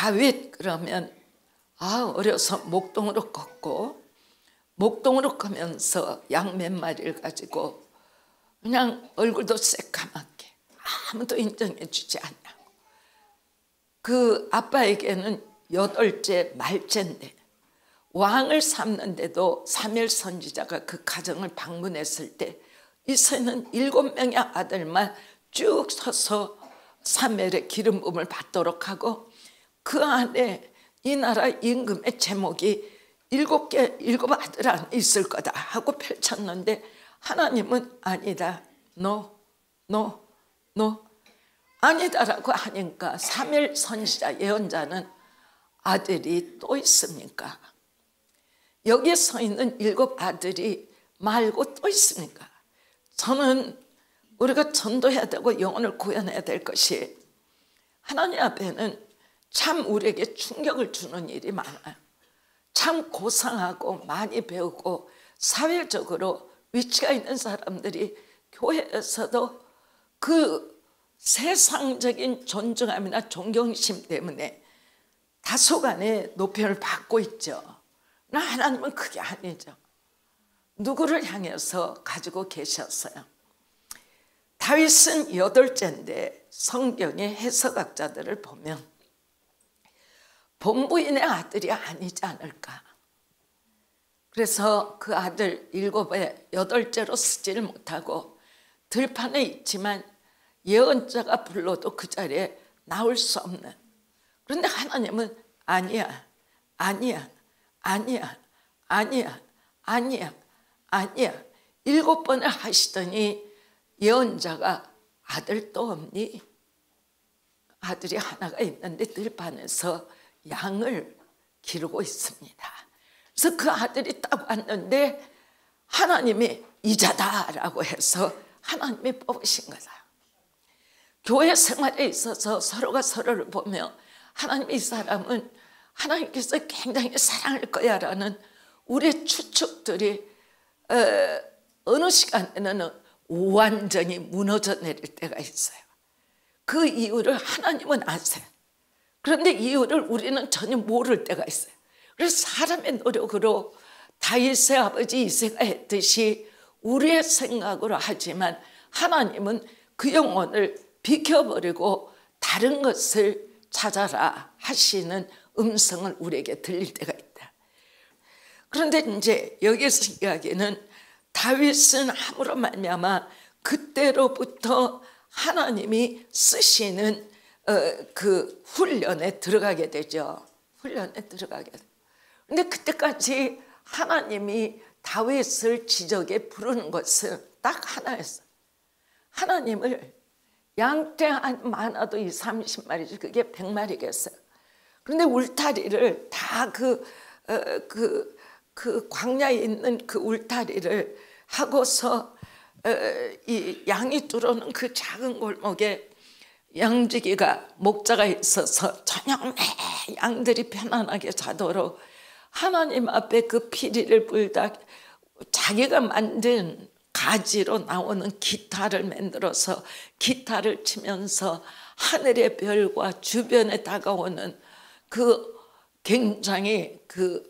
다윗 그러면 아 어려서 목동으로 걷고 목동으로 가면서 양몇 마리를 가지고 그냥 얼굴도 새까맣게 아무도 인정해 주지 않냐고. 그 아빠에게는 여덟째 말째인데 왕을 삼는데도 사멸 선지자가 그 가정을 방문했을 때 이새는 일곱 명의 아들만 쭉 서서 사무엘의 기름 부음을 받도록 하고 그 안에 이 나라 임금의 재목이 일곱 개 일곱 아들 안에 있을 거다 하고 펼쳤는데 하나님은 아니다. No, no, no. 아니다라고 하니까 사무엘 선지자 예언자는 아들이 또 있습니까? 여기에 서 있는 일곱 아들이 말고 또 있습니까? 저는 우리가 전도해야 되고 영혼을 구현해야 될 것이 하나님 앞에는 참 우리에게 충격을 주는 일이 많아요. 참 고상하고 많이 배우고 사회적으로 위치가 있는 사람들이 교회에서도 그 세상적인 존중함이나 존경심 때문에 다소간의 노편을 받고 있죠. 나 하나님은 그게 아니죠. 누구를 향해서 가지고 계셨어요. 다윗은 여덟째인데 성경의 해석학자들을 보면 본부인의 아들이 아니지 않을까. 그래서 그 아들 일곱에 여덟째로 쓰지를 못하고 들판에 있지만 예언자가 불러도 그 자리에 나올 수 없는 그런데 하나님은 아니야 아니야 아니야 아니야 아니야 아니야 일곱 번을 하시더니 예언자가 아들 또 없니? 아들이 하나가 있는데 들판에서 양을 기르고 있습니다. 그래서 그 아들이 딱 왔는데 하나님이 이자다라고 해서 하나님이 뽑으신 거다. 교회 생활에 있어서 서로가 서로를 보며 하나님 이 사람은 하나님께서 굉장히 사랑할 거야라는 우리의 추측들이 어, 느 시간에는 완전히 무너져 내릴 때가 있어요. 그 이유를 하나님은 아세요. 그런데 이유를 우리는 전혀 모를 때가 있어요. 그래서 사람의 노력으로 다윗의 아버지 이세가 했듯이 우리의 생각으로 하지만 하나님은 그 영혼을 비켜버리고 다른 것을 찾아라 하시는 음성을 우리에게 들릴 때가 있다. 그런데 이제 여기서 이야기는 다윗은 함으로 말미암아 그때로부터 하나님이 쓰시는 어, 그 훈련에 들어가게 되죠. 훈련에 들어가게. 근데 그때까지 하나님이 다윗을 지적에 부르는 것은 딱 하나였어. 하나님을 양떼 한 많아도 이 30마리지 그게 100마리겠어요. 그런데 울타리를 다그 어, 그, 그 광야에 있는 그 울타리를 하고서 어, 이 양이 들어오는 그 작은 골목에 양지기가 목자가 있어서 저녁 내 양들이 편안하게 자도록 하나님 앞에 그 피리를 불다 자기가 만든 가지로 나오는 기타를 만들어서 기타를 치면서 하늘의 별과 주변에 다가오는 그 굉장히 그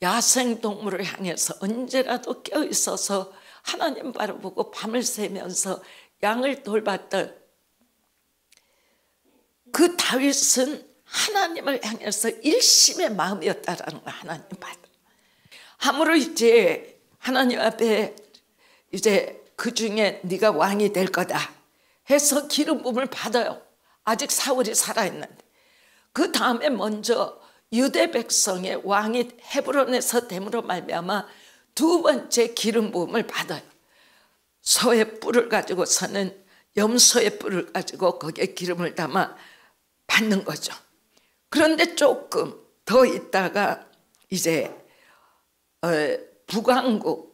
야생 동물을 향해서 언제라도 껴 있어서 하나님 바라보고 밤을 새면서 양을 돌봤던 그 다윗은 하나님을 향해서 일심의 마음이었다라는 걸 하나님 받아. 함으로 이제 하나님 앞에 이제 그 중에 네가 왕이 될 거다 해서 기름 부음을 받아요. 아직 사울이 살아 있는데. 그 다음에 먼저 유대 백성의 왕이 헤브론에서 됨으로 말미암아 두 번째 기름 부음을 받아요. 소의 뿔을 가지고서는 염소의 뿔을 가지고 거기에 기름을 담아 받는 거죠. 그런데 조금 더 있다가 이제 어, 북왕국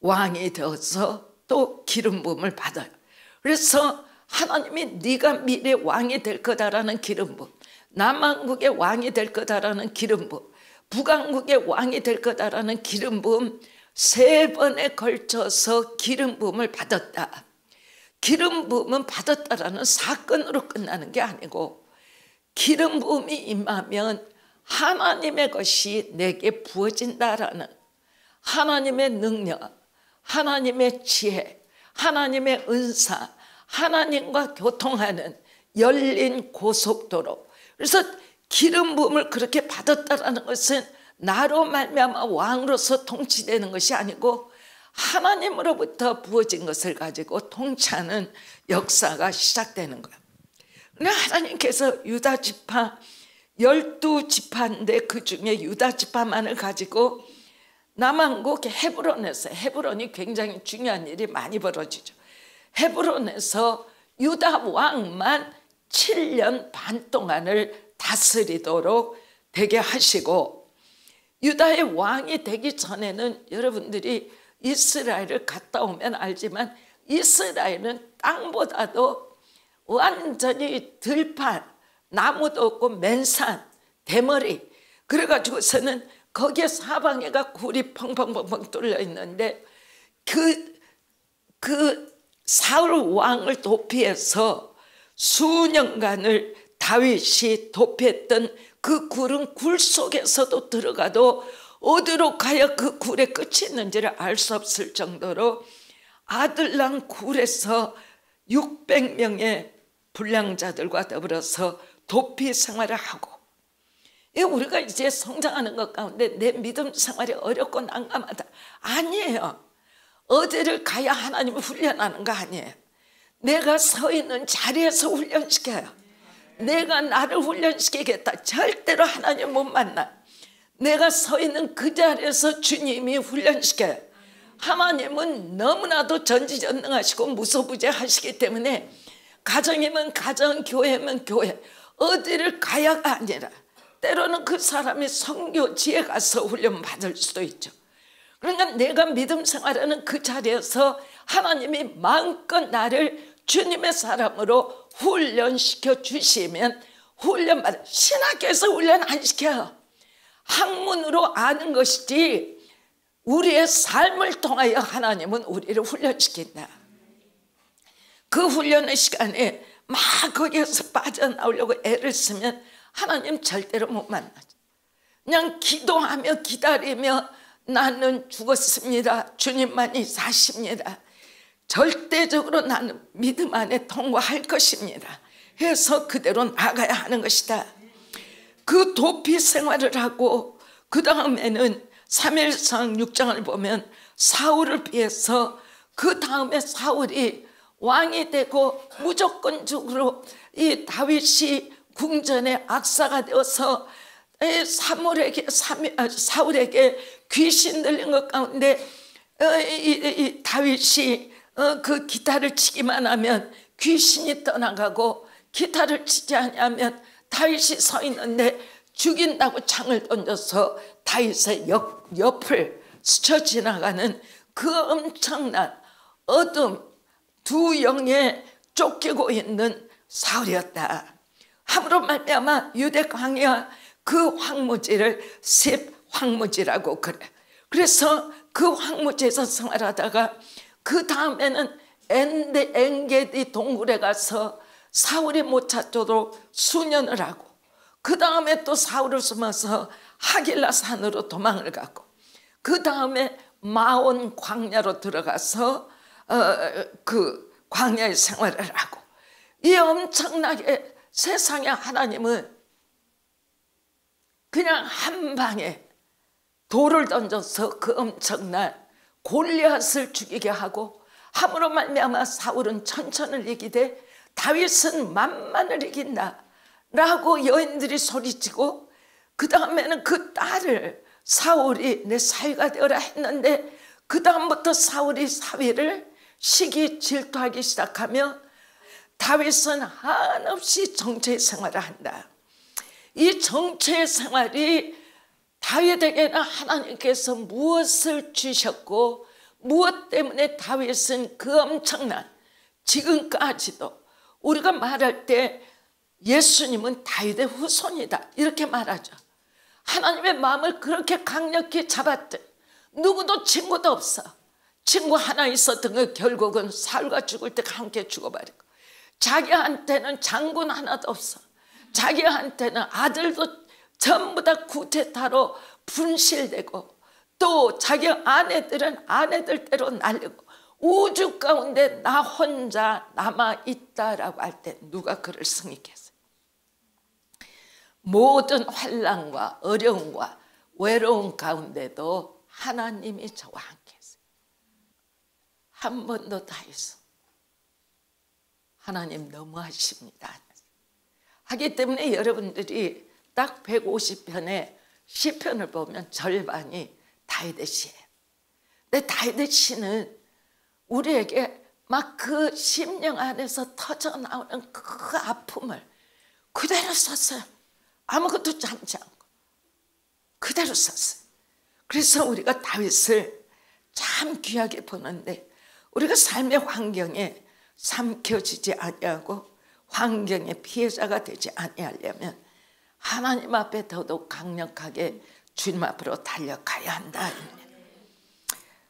왕이 되어서 또 기름 부음을 받아요. 그래서 하나님이 네가 미래 왕이 될 거다라는 기름 부음, 남왕국의 왕이 될 거다라는 기름 부음, 북왕국의 왕이 될 거다라는 기름 부음 세 번에 걸쳐서 기름 부음을 받았다. 기름 부음은 받았다라는 사건으로 끝나는 게 아니고 기름 부음이 임하면 하나님의 것이 내게 부어진다라는 하나님의 능력, 하나님의 지혜, 하나님의 은사, 하나님과 교통하는 열린 고속도로. 그래서 기름 부음을 그렇게 받았다라는 것은 나로 말미암아 왕으로서 통치되는 것이 아니고 하나님으로부터 부어진 것을 가지고 통치하는 역사가 시작되는 거예요. 근데 하나님께서 유다 지파 열두 지파인데 그 중에 유다 지파만을 가지고 남한국 헤브론에서 헤브론이 굉장히 중요한 일이 많이 벌어지죠. 헤브론에서 유다 왕만 7년 반 동안을 다스리도록 되게 하시고 유다의 왕이 되기 전에는 여러분들이 이스라엘을 갔다 오면 알지만 이스라엘은 땅보다도 완전히 들판 나무도 없고 맨산 대머리. 그래가지고서는 거기에 사방에가 굴이 펑펑펑펑 뚫려 있는데 그, 그 사울 왕을 도피해서 수년간을 다윗이 도피했던 그 굴은 굴 속에서도 들어가도 어디로 가야 그 굴의 끝이 있는지를 알 수 없을 정도로 아들랑 굴에서 600명의 불량자들과 더불어서 도피 생활을 하고 우리가 이제 성장하는 것 가운데 내 믿음 생활이 어렵고 난감하다. 아니에요. 어디를 가야 하나님을 훈련하는 거 아니에요. 내가 서 있는 자리에서 훈련시켜요. 내가 나를 훈련시키겠다. 절대로 하나님 못 만나. 내가 서 있는 그 자리에서 주님이 훈련시켜요. 하나님은 너무나도 전지전능하시고 무소부재하시기 때문에 가정이면 가정, 교회면 교회 어디를 가야가 아니라 때로는 그 사람이 성교지에 가서 훈련 받을 수도 있죠. 그러니까 내가 믿음 생활하는 그 자리에서 하나님이 마음껏 나를 주님의 사람으로 훈련시켜 주시면 훈련 받 신학교에서 훈련 안 시켜요. 학문으로 아는 것이지 우리의 삶을 통하여 하나님은 우리를 훈련시킨다. 그 훈련의 시간에 막 거기에서 빠져나오려고 애를 쓰면 하나님 절대로 못 만나죠. 그냥 기도하며 기다리며 나는 죽었습니다. 주님만이 사십니다. 절대적으로 나는 믿음 안에 통과할 것입니다. 해서 그대로 나가야 하는 것이다. 그 도피 생활을 하고 그 다음에는 3일상 6장을 보면 사울을 피해서 그 다음에 사울이 왕이 되고 무조건적으로 이 다윗이 궁전의 악사가 되어서 사물에게 아, 사울에게 귀신 들린 것 가운데 어, 이, 이 다윗이 어, 그 기타를 치기만 하면 귀신이 떠나가고 기타를 치지 않으면 다윗이 서 있는데 죽인다고 창을 던져서 다윗의 옆, 옆을 스쳐 지나가는 그 엄청난 어둠 두 영에 쫓기고 있는 사울이었다. 함으로 말미암아 유대 광야 그 황무지를 셉 황무지라고 그래. 그래서 그 황무지에서 생활하다가 그 다음에는 엔데 엔게디 동굴에 가서 사울이 못 찾도록 수년을 하고 그 다음에 또 사울을 숨어서 하길라 산으로 도망을 가고 그 다음에 마온 광야로 들어가서 어, 그 광야의 생활을 하고 이 엄청나게 세상에 하나님은 그냥 한 방에 돌을 던져서 그 엄청난 골리앗을 죽이게 하고 함으로 말미암아 사울은 천천을 이기되 다윗은 만만을 이긴다 라고 여인들이 소리치고 그 다음에는 그 딸을 사울이 내 사위가 되어라 했는데 그 다음부터 사울이 사위를 시기 질투하기 시작하며 다윗은 한없이 정체 생활을 한다. 이 정체 생활이 다윗에게는 하나님께서 무엇을 주셨고 무엇 때문에 다윗은 그 엄청난 지금까지도 우리가 말할 때 예수님은 다윗의 후손이다 이렇게 말하죠. 하나님의 마음을 그렇게 강력히 잡았대. 누구도 친구도 없어. 친구 하나 있었던 거 결국은 살과 죽을 때 함께 죽어버리고 자기한테는 장군 하나도 없어. 자기한테는 아들도 전부 다 구테타로 분실되고 또 자기 아내들은 아내들대로 날리고 우주 가운데 나 혼자 남아 있다라고 할 때 누가 그를 승리겠어요? 모든 환란과 어려움과 외로움 가운데도 하나님이 저와 함께. 한 번도 다 했어. 하나님 너무하십니다. 하기 때문에 여러분들이 딱 150편의 시편을 보면 절반이 다이드시예요. 근데 다이드시는 우리에게 막 그 심령 안에서 터져 나오는 그 아픔을 그대로 썼어요. 아무것도 참지 않고 그대로 썼어요. 그래서 우리가 다윗을 참 귀하게 보는데 우리가 삶의 환경에 삼켜지지 아니하고 환경의 피해자가 되지 아니하려면 하나님 앞에 더더욱 강력하게 주님 앞으로 달려가야 한다.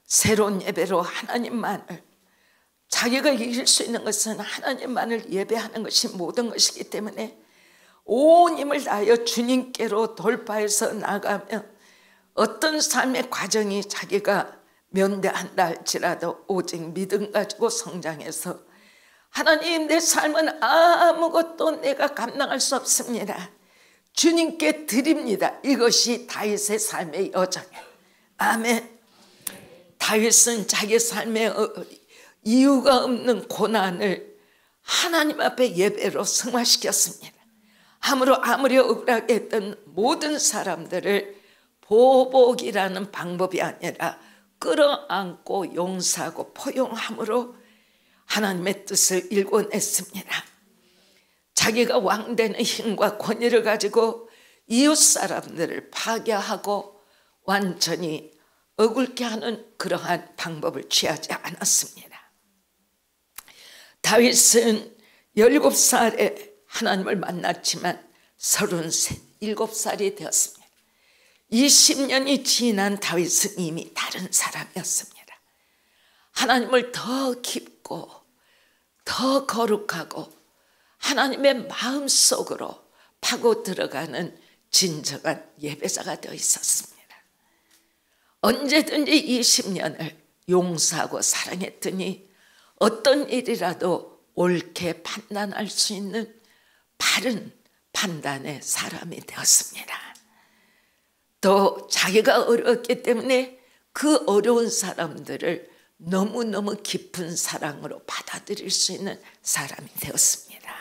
새로운 예배로 하나님만을 자기가 이길 수 있는 것은 하나님만을 예배하는 것이 모든 것이기 때문에 온 힘을 다하여 주님께로 돌파해서 나가면 어떤 삶의 과정이 자기가 면대한다 할지라도 오직 믿음 가지고 성장해서 하나님 내 삶은 아무것도 내가 감당할 수 없습니다. 주님께 드립니다. 이것이 다윗의 삶의 여정이에요. 아멘. 다윗은 자기 삶의 어, 이유가 없는 고난을 하나님 앞에 예배로 승화시켰습니다. 아무로 아무리 억울하게 했던 모든 사람들을 보복이라는 방법이 아니라 끌어안고 용서하고 포용함으로 하나님의 뜻을 일궈냈습니다. 자기가 왕되는 힘과 권위를 가지고 이웃 사람들을 파괴하고 완전히 억울게 하는 그러한 방법을 취하지 않았습니다. 다윗은 17살에 하나님을 만났지만 37살이 되었습니다. 20년이 지난 다윗은 이미 다른 사람이었습니다. 하나님을 더 깊고 더 거룩하고 하나님의 마음 속으로 파고 들어가는 진정한 예배자가 되어 있었습니다. 언제든지 20년을 용서하고 사랑했더니 어떤 일이라도 옳게 판단할 수 있는 바른 판단의 사람이 되었습니다. 또 자기가 어려웠기 때문에 그 어려운 사람들을 너무너무 깊은 사랑으로 받아들일 수 있는 사람이 되었습니다.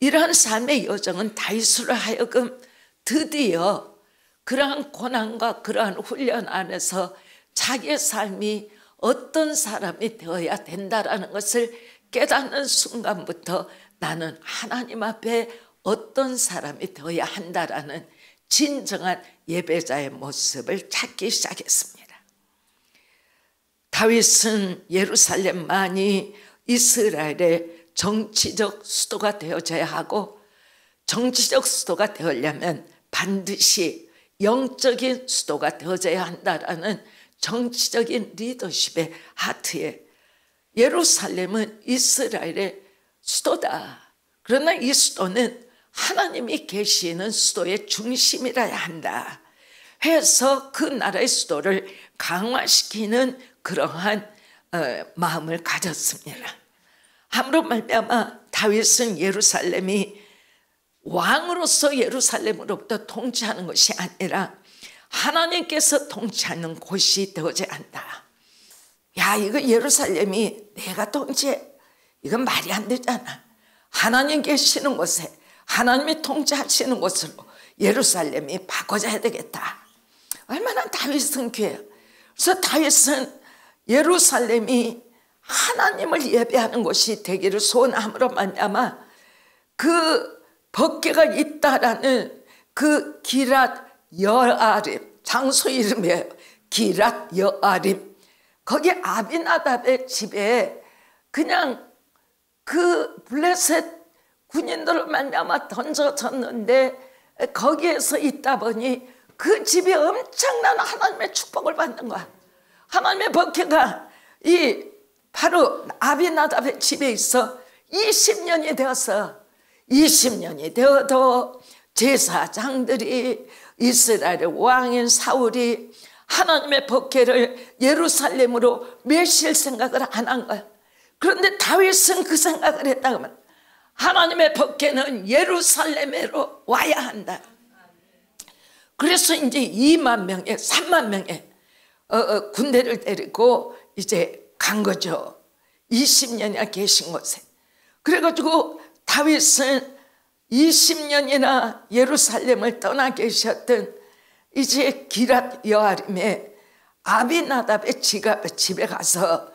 이러한 삶의 여정은 다윗으로 하여금 드디어 그러한 고난과 그러한 훈련 안에서 자기의 삶이 어떤 사람이 되어야 된다라는 것을 깨닫는 순간부터 나는 하나님 앞에 어떤 사람이 되어야 한다라는 진정한 예배자의 모습을 찾기 시작했습니다. 다윗은 예루살렘만이 이스라엘의 정치적 수도가 되어져야 하고 정치적 수도가 되려면 반드시 영적인 수도가 되어져야 한다라는 정치적인 리더십의 하트에 예루살렘은 이스라엘의 수도다. 그러나 이 수도는 하나님이 계시는 수도의 중심이라야 한다. 해서 그 나라의 수도를 강화시키는 그러한 어, 마음을 가졌습니다. 함으로 말미암아 다윗은 예루살렘이 왕으로서 예루살렘으로부터 통치하는 것이 아니라 하나님께서 통치하는 곳이 되어야 한다. 야 이거 예루살렘이 내가 통치해 이건 말이 안 되잖아. 하나님 계시는 곳에 하나님이 통치하시는 곳으로 예루살렘이 바꿔져야 되겠다. 얼마나 다윗은 귀해요. 그래서 다윗은 예루살렘이 하나님을 예배하는 것이 되기를 소원함으로 말미암아 그 법계가 있다라는 그 기랏 여아림 장소 이름이에요. 기랏 여아림 거기 아비나답의 집에 그냥 그 블레셋 군인들을 만나마 던져졌는데 거기에서 있다 보니 그 집이 엄청난 하나님의 축복을 받는 거야. 하나님의 법계가 이 바로 아비나답의 집에 있어 20년이 되어서 20년이 되어도 제사장들이 이스라엘의 왕인 사울이 하나님의 법궤를 예루살렘으로 메실 생각을 안 한 거야. 그런데 다윗은 그 생각을 했다 그러면 하나님의 법궤는 예루살렘으로 와야 한다. 그래서 이제 2만 명의 3만 명의 어, 어, 군대를 데리고 이제 간 거죠. 20년이나 계신 곳에. 그래가지고 다윗은 20년이나 예루살렘을 떠나 계셨던 이제 기랏 여아림의 아비나답의 집에 가서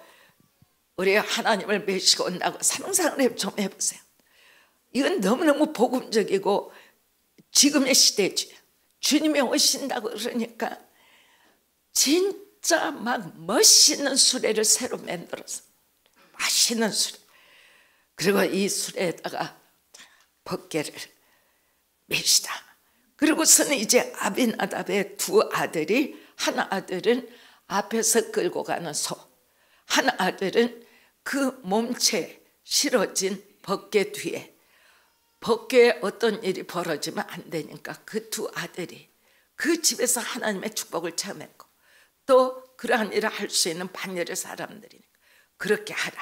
우리 하나님을 메시고 온다고 상상을 좀 해보세요. 이건 너무너무 복음적이고 지금의 시대죠. 주님이 오신다고 그러니까 진짜 막 멋있는 수레를 새로 만들어서 맛있는 수레 그리고 이 수레에다가 벗개를 매시다 그리고서는 이제 아빈아답의 두 아들이 한 아들은 앞에서 끌고 가는 소, 한 아들은 그 몸체 실어진 벗개 뒤에 벗개에 어떤 일이 벌어지면 안 되니까 그 두 아들이 그 집에서 하나님의 축복을 체험했고 또 그러한 일을 할 수 있는 반열의 사람들이니까 그렇게 하라.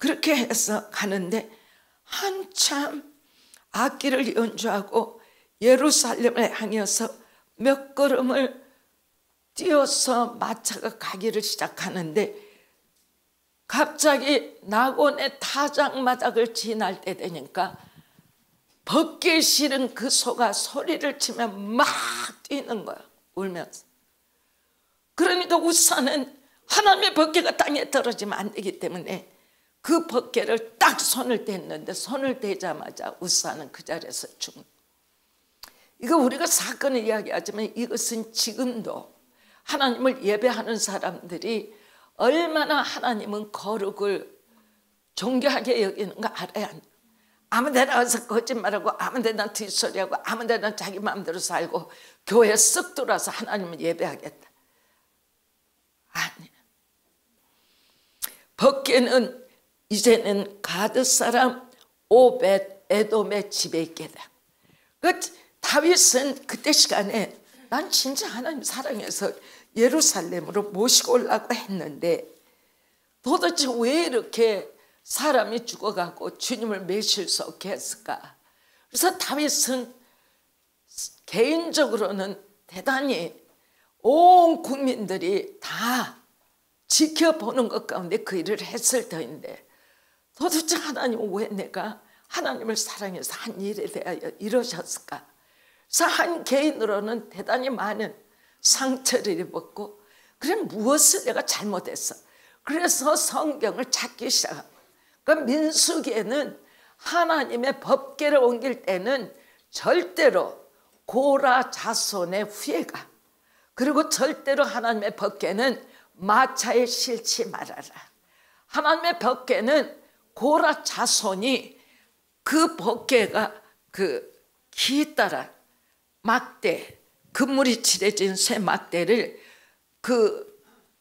그렇게 해서 가는데 한참 악기를 연주하고 예루살렘을 향해서 몇 걸음을 뛰어서 마차가 가기를 시작하는데 갑자기 낙원의 타작마닥을 지날 때 되니까 벗기 싫은 그 소가 소리를 치며 막 뛰는 거야 울면서 그러니까 우산은 하나님의 벗개가 땅에 떨어지면 안 되기 때문에 그 벗개를 딱 손을 댔는데 손을 대자마자 우산은 그 자리에서 죽는 이거 우리가 사건을 이야기하지만 이것은 지금도 하나님을 예배하는 사람들이 얼마나 하나님은 거룩을 존경하게 여기는 거 알아야 한다. 아무 데나 와서 거짓말하고 아무 데나 뒷소리하고 아무 데나 자기 마음대로 살고 교회 쓱 들어와서 하나님을 예배하겠다. 아니. 벗개는 이제는 가드 사람 오벳 에돔의 집에 있게 돼. 그 다윗은 그때 시간에 난 진짜 하나님 사랑해서 예루살렘으로 모시고 올라고 했는데 도대체 왜 이렇게 사람이 죽어가고 주님을 매실 수 없게 했을까? 그래서 다윗은 개인적으로는 대단히 온 국민들이 다 지켜보는 것 가운데 그 일을 했을 터인데 도대체 하나님 왜 내가 하나님을 사랑해서 한 일에 대하여 이러셨을까? 그래서 한 개인으로는 대단히 많은 상처를 입었고 그래 무엇을 내가 잘못했어? 그래서 성경을 찾기 시작합니다. 그 민수기에는 하나님의 법계를 옮길 때는 절대로 고라 자손의 후예가 그리고 절대로 하나님의 법궤는 마차에 실지 말아라. 하나님의 법궤는 고라 자손이 그 법궤가 그 기 따라 막대 금물이 칠해진 쇠 막대를 그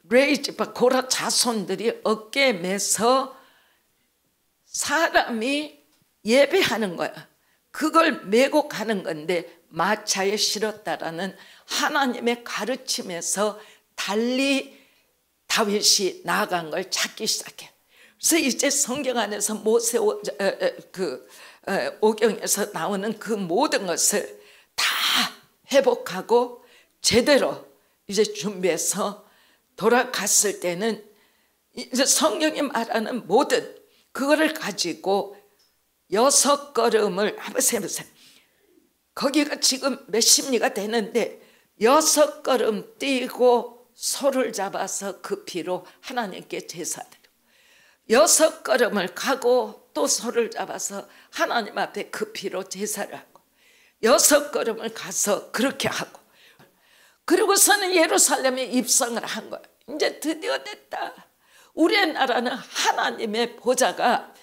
레이지 고라 자손들이 어깨에 매서 사람이 예배하는 거야. 그걸 메고 가는 건데 마차에 실었다라는 하나님의 가르침에서 달리 다윗이 나아간 걸 찾기 시작해. 그래서 이제 성경 안에서 모세 오, 그 오경에서 나오는 그 모든 것을 다 회복하고 제대로 이제 준비해서 돌아갔을 때는 이제 성경이 말하는 모든 그거를 가지고 여섯 걸음을 한번 세보세요. 거기가 지금 몇 십리가 되는데 여섯 걸음 뛰고 소를 잡아서 그 피로 하나님께 제사드려 여섯 걸음을 가고 또 소를 잡아서 하나님 앞에 그 피로 제사를 하고 여섯 걸음을 가서 그렇게 하고 그리고서는 예루살렘에 입성을 한 거예요. 이제 드디어 됐다. 우리의 나라는 하나님의 보좌가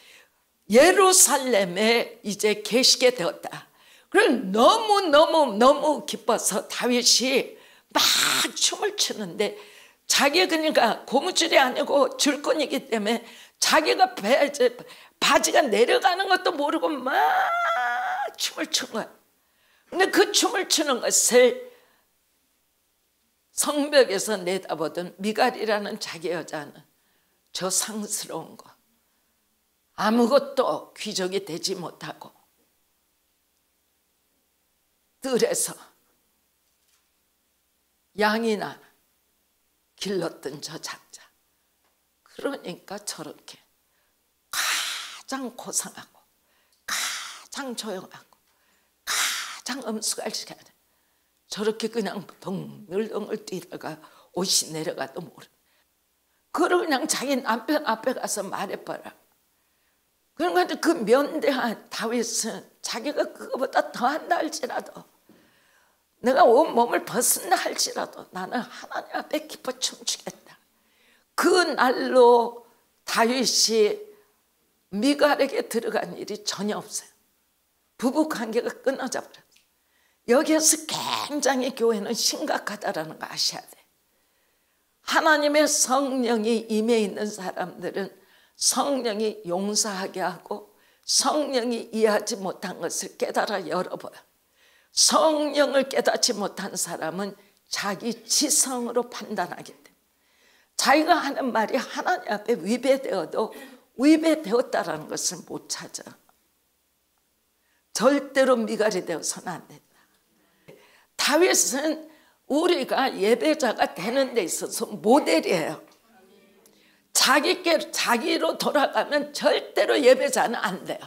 예루살렘에 이제 계시게 되었다. 그럼 너무너무 너무 기뻐서 다윗이 막 춤을 추는데 자기 그러니까 고무줄이 아니고 줄건이기 때문에 자기가 배, 바지가 내려가는 것도 모르고 막 춤을 춘 거야. 근데 그 춤을 추는 것을 성벽에서 내다보던 미갈이라는 자기 여자는 저 상스러운 거. 아무것도 귀족이 되지 못하고 뜰에서 양이나 길렀던 저 작자. 그러니까 저렇게 가장 고상하고 가장 조용하고 가장 엄숙할 시간에 저렇게 그냥 덩글덩글 뛰다가 옷이 내려가도 모르 그걸 그냥 자기 남편 앞에 가서 말해봐라 그러니까 그 면대한 다윗은 자기가 그거보다 더한다 할지라도 내가 온 몸을 벗은다 할지라도 나는 하나님 앞에 기뻐 춤추겠다. 그 날로 다윗이 미갈에게 들어간 일이 전혀 없어요. 부부 관계가 끊어져 버렸어요. 여기에서 굉장히 교회는 심각하다라는 거 아셔야 돼. 하나님의 성령이 임해 있는 사람들은 성령이 용서하게 하고 성령이 이해하지 못한 것을 깨달아 열어봐요. 성령을 깨닫지 못한 사람은 자기 지성으로 판단하기 때문에 자기가 하는 말이 하나님 앞에 위배되어도 위배되었다라는 것을 못 찾아. 절대로 미갈이 되어서는 안 된다. 다윗은 우리가 예배자가 되는 데 있어서 모델이에요. 자기께 자기로 돌아가면 절대로 예배자는 안 돼요.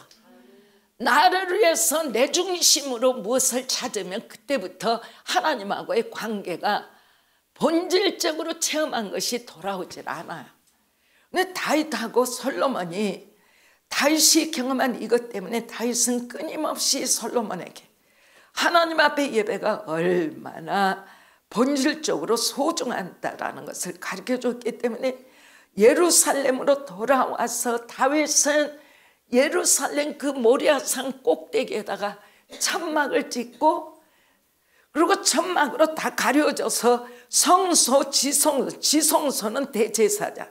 나를 위해서 내 중심으로 무엇을 찾으면 그때부터 하나님하고의 관계가 본질적으로 체험한 것이 돌아오질 않아요. 근데 다윗하고 솔로몬이 다윗이 경험한 이것 때문에 다윗은 끊임없이 솔로몬에게 하나님 앞에 예배가 얼마나 본질적으로 소중하다라는 것을 가르쳐 줬기 때문에 예루살렘으로 돌아와서 다윗은 예루살렘 그 모리아산 꼭대기에다가 천막을 짓고 그리고 천막으로 다 가려져서 성소 지성 지성소는 대제사장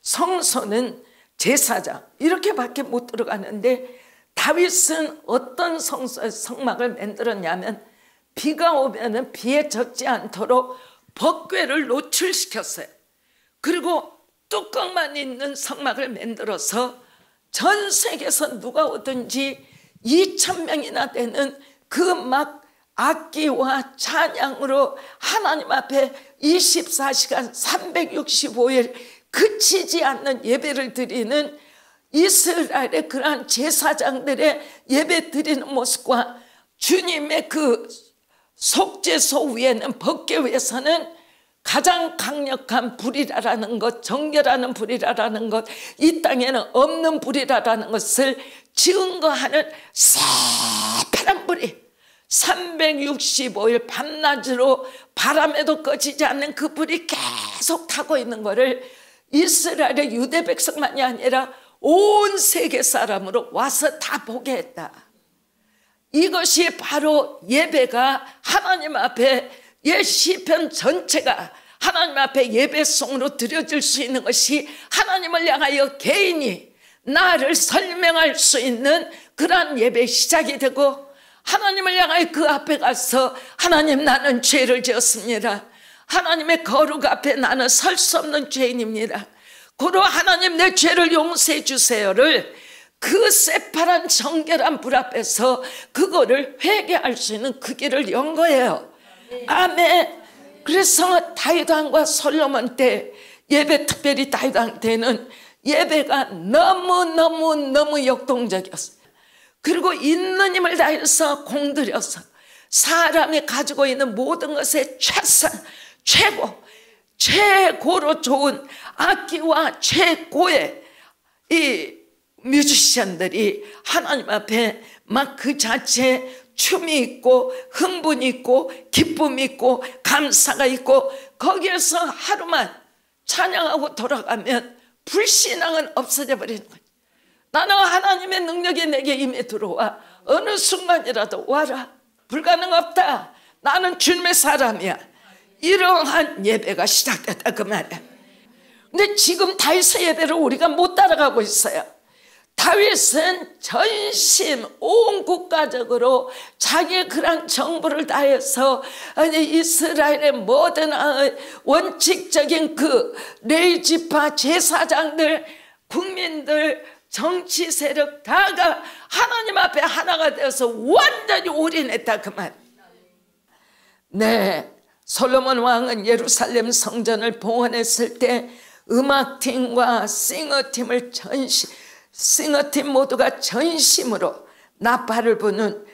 성소는 제사장 이렇게밖에 못 들어가는데 다윗은 어떤 성소 성막을 만들었냐면 비가 오면은 비에 젖지 않도록 법궤를 노출시켰어요. 그리고 뚜껑만 있는 성막을 만들어서 전 세계에서 누가 오든지 2천 명이나 되는 그 막 악기와 찬양으로 하나님 앞에 24시간 365일 그치지 않는 예배를 드리는 이스라엘의 그러한 제사장들의 예배 드리는 모습과 주님의 그 속죄소 위에는 법계 위에서는 가장 강력한 불이라는 것, 정결하는 불이라는 것, 이 땅에는 없는 불이라는 것을 증거하는 새파란 불이 365일 밤낮으로 바람에도 꺼지지 않는 그 불이 계속 타고 있는 것을 이스라엘의 유대 백성만이 아니라 온 세계 사람으로 와서 다 보게 했다. 이것이 바로 예배가 하나님 앞에 옛 시편 전체가 하나님 앞에 예배송으로 드려질 수 있는 것이 하나님을 향하여 개인이 나를 설명할 수 있는 그러한 예배 시작이 되고 하나님을 향하여 그 앞에 가서 하나님 나는 죄를 지었습니다. 하나님의 거룩 앞에 나는 설 수 없는 죄인입니다. 고로 하나님 내 죄를 용서해 주세요를 그 새파란 정결한 불 앞에서 그거를 회개할 수 있는 그 길을 연 거예요. 아멘. 그래서 다윗왕과 솔로몬 때 예배 특별히 다윗왕 때는 예배가 너무너무너무 역동적이었어요. 그리고 있는 힘을 다해서 공들여서 사람이 가지고 있는 모든 것의 최선, 최고, 최고로 좋은 악기와 최고의 이 뮤지션들이 하나님 앞에 막 그 자체 춤이 있고 흥분이 있고 기쁨이 있고 감사가 있고 거기에서 하루만 찬양하고 돌아가면 불신앙은 없어져 버리는 거예요. 나는 하나님의 능력이 내게 임해 들어와 어느 순간이라도 와라. 불가능 없다. 나는 주님의 사람이야. 이러한 예배가 시작됐다 그 말이야. 근데 지금 다윗의 예배를 우리가 못 따라가고 있어요 다윗은 전심 온 국가적으로 자기의 그런 정부를 다해서 아니 이스라엘의 모든 아, 원칙적인 그 레이지파 제사장들 국민들 정치 세력 다가 하나님 앞에 하나가 되어서 완전히 올인했다 그 말. 네, 솔로몬 왕은 예루살렘 성전을 봉헌했을 때 음악팀과 싱어팀을 전시 싱어팀 모두가 전심으로 나팔을 부는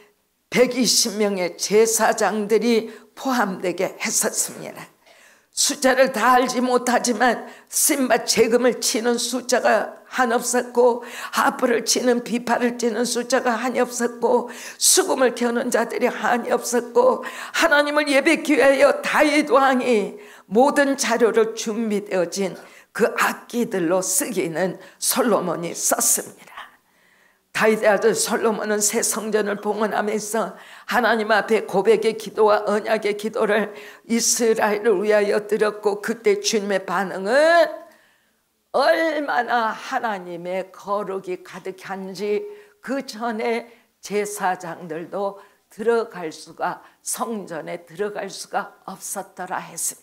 120명의 제사장들이 포함되게 했었습니다. 숫자를 다 알지 못하지만 심바 재금을 치는 숫자가 한없었고 하프를 치는 비파를 치는 숫자가 한이 없었고 수금을 켜는 자들이 한이 없었고 하나님을 예배기 위하여 다윗 왕이 모든 자료를 준비되어진 그 악기들로 쓰기는 솔로몬이 썼습니다. 다윗의 아들 솔로몬은 새 성전을 봉헌하면서 하나님 앞에 고백의 기도와 언약의 기도를 이스라엘을 위하여 드렸고 그때 주님의 반응은 얼마나 하나님의 거룩이 가득한지 그 전에 제사장들도 들어갈 수가 성전에 들어갈 수가 없었더라 했습니다.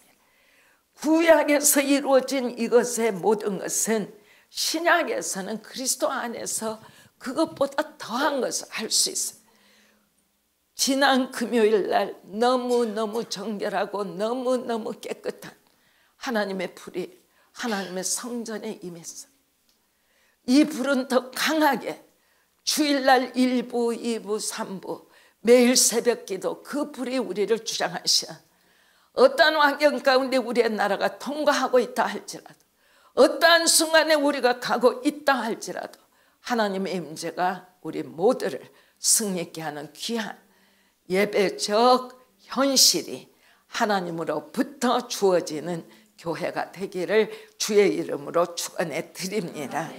구약에서 이루어진 이것의 모든 것은 신약에서는 그리스도 안에서 그것보다 더한 것을 할수 있어요. 지난 금요일 날 너무너무 정결하고 너무너무 깨끗한 하나님의 불이 하나님의 성전에 임했어. 이 불은 더 강하게 주일날 1부, 2부, 3부 매일 새벽 기도 그 불이 우리를 주장하시어 어떠한 환경 가운데 우리의 나라가 통과하고 있다 할지라도 어떠한 순간에 우리가 가고 있다 할지라도 하나님의 임재가 우리 모두를 승리케 하는 귀한 예배적 현실이 하나님으로부터 주어지는 교회가 되기를 주의 이름으로 축원해 드립니다.